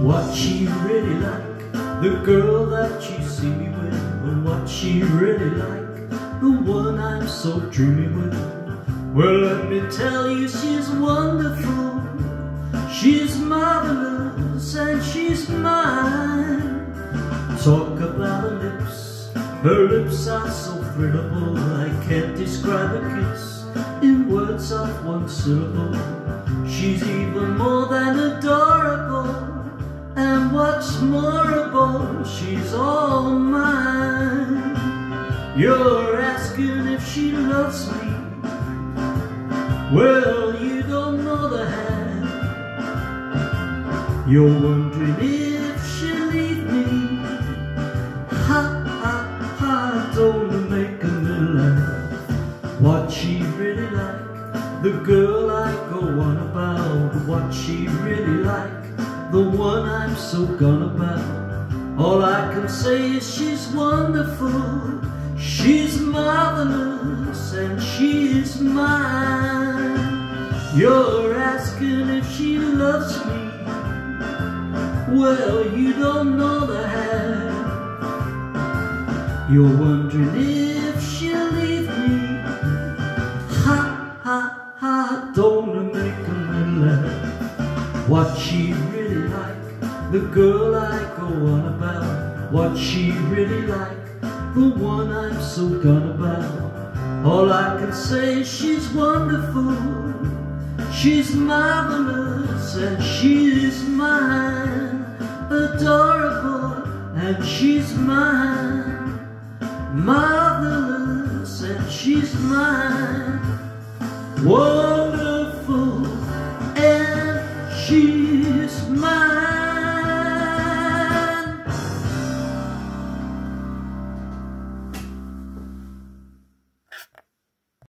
What she really like, the girl that you see me with. And what she really like, the one I'm so dreamy with. Well, let me tell you, she's wonderful. She's marvelous and she's mine. Talk about her lips, her lips are so thrillable. I can't describe a kiss in words of one syllable. She's even more than adorable. She's all mine. You're asking if she loves me. Well, you don't know the half. You're wondering if she'll leave me. Ha ha ha, don't make a laugh. What she really like, the girl I go on about. What she really like the one I'm so gone about. All I can say is she's wonderful, she's marvelous, and she's mine. You're asking if she loves me. Well, you don't know the half. You're wondering if she'll leave me. Ha ha ha, don't make me laugh. What she the girl I go on about. What she really like, the one I'm so gone about. All I can say she's wonderful, she's marvelous, and she's mine. Adorable, and she's mine. Marvelous, and she's mine. Whoa.